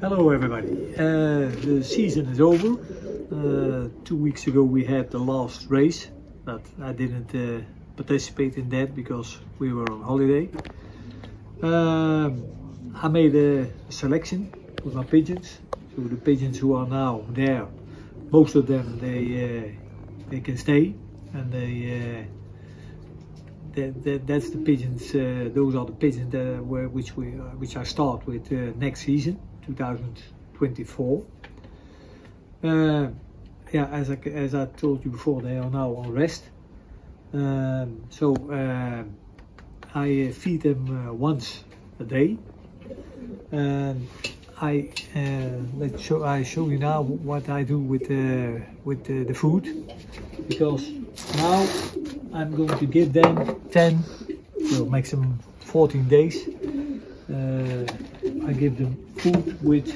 Hello everybody. Uh, the season is over. Uh, two weeks ago we had the last race, but I didn't uh, participate in that because we were on holiday. Um, I made a selection with my pigeons. So the pigeons who are now there, most of them they uh, they can stay, and they uh, that, that that's the pigeons. Uh, those are the pigeons that which we uh, which I start with uh, next season, 2024. Uh, yeah, as I as I told you before, they are now on rest. Um, so uh, I uh, feed them uh, once a day. And I uh, let show I show you now what I do with uh, with the food because now I'm going to give them 10 so maximum 14 days I give them food with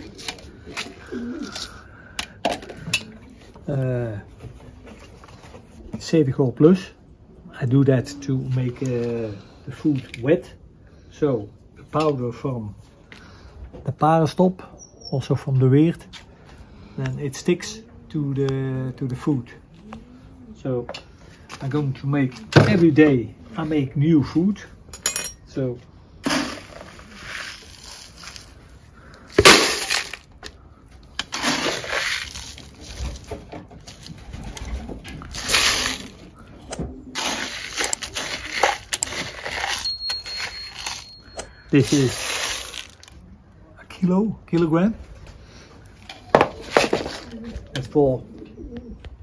uh, Cevicol Plus. I do that to make uh, the food wet. So the powder from the Parastop also from the Weerd then it sticks to the to the food. So I'm going to make every day I make new food. So this is a kilo kilogram that's for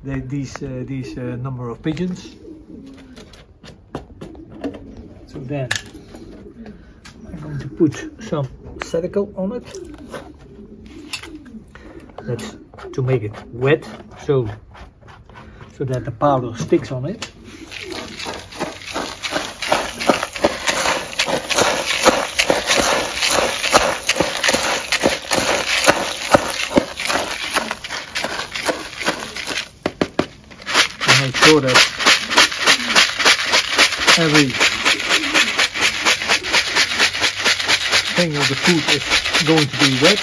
the, these uh, these uh, number of pigeons. So then I'm going to put some Cetical on it. That's to make it wet, so so that the powder sticks on it. Sure that every thing of the food is going to be wet.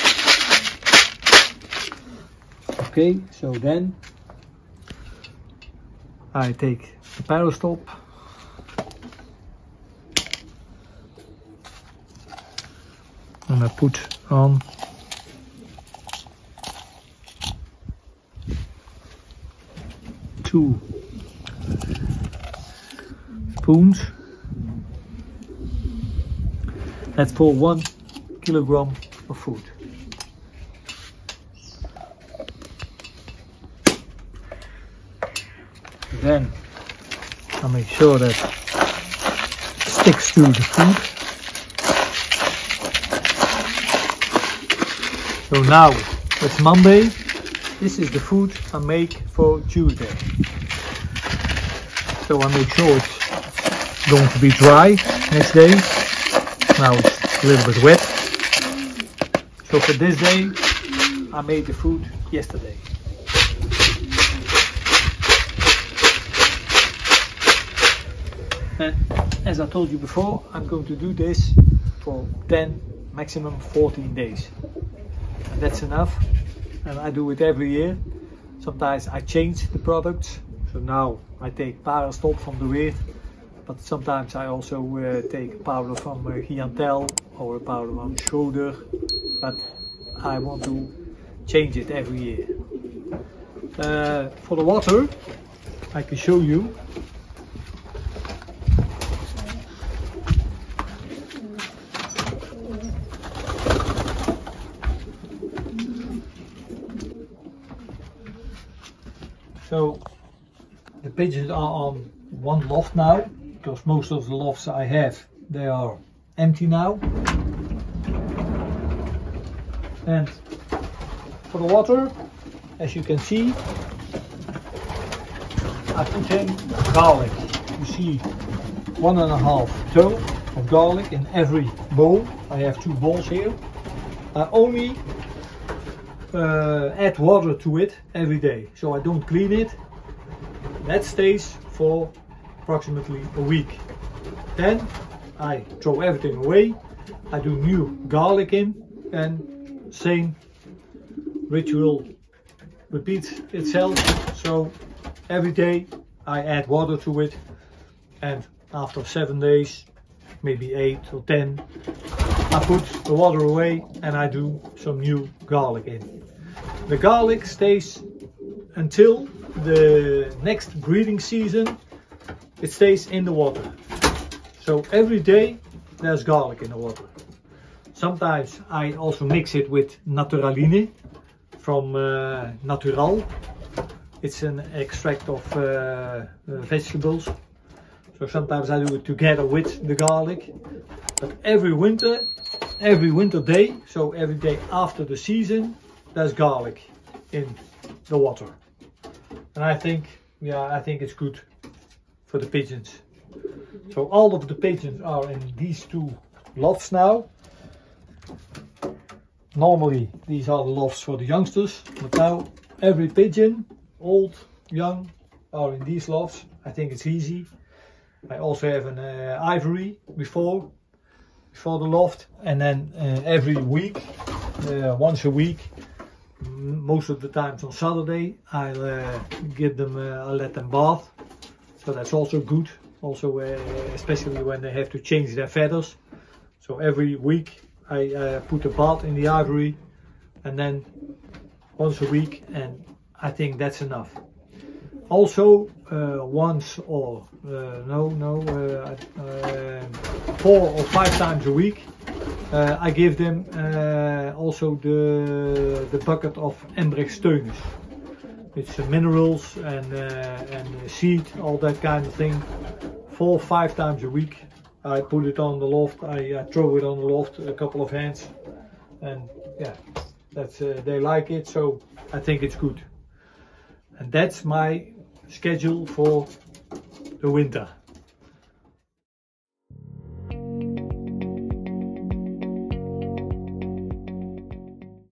Okay, so then I take the Parastop and I put on two spoons. That's for one kilogram of food. Then I make sure that it sticks to the food. So now it's Monday this is the food I make for Tuesday. So I make sure it's going to be dry next day. Now it's a little bit wet. So for this day I made the food yesterday. And as I told you before, I'm going to do this for 10, maximum 14 days. And that's enough and I do it every year. Sometimes I change the products. So now I take Parastop from the Weerd, but sometimes I also uh, take powder from uh, Giantel or a powder from Schroeder, but I want to change it every year. Uh, for the water, I can show you. So the pigeons are on one loft now because most of the lofts I have they are empty now. And for the water, as you can see, I put in garlic. You see one and a half toe of garlic in every bowl. I have two bowls here. I only uh, add water to it every day so I don't clean it that stays for approximately a week then I throw everything away I do new garlic in and same ritual repeats itself. So every day I add water to it and after seven days, maybe eight or 10, I put the water away and I do some new garlic in. The garlic stays until the next breeding season, it stays in the water. So every day there's garlic in the water. Sometimes I also mix it with Naturaline from uh, Natural. It's an extract of uh, uh, vegetables. So sometimes I do it together with the garlic. But every winter, every winter day, so every day after the season, there's garlic in the water. And I think, yeah, I think it's good for the pigeons. So all of the pigeons are in these two lofts now. Normally these are the lofts for the youngsters, but now every pigeon, old, young, are in these lofts. I think it's easy. I also have an uh, aviary before, before the loft, and then uh, every week, uh, once a week, most of the times on Saturday, I'll uh, give them, uh, I'll let them bath. So that's also good. Also, uh, especially when they have to change their feathers. So every week I put a bath in the aviary and then once a week and I think that's enough. Also uh, once or uh, no no uh, uh, four or five times a week uh, I give them also the the bucket of Embrecht Steunus. It's minerals and and seed all that kind of thing. Four five times a week I put it on the loft, I throw it on the loft a couple of hands and yeah, that's uh, they like it, so I think it's good. And that's my schedule for the winter.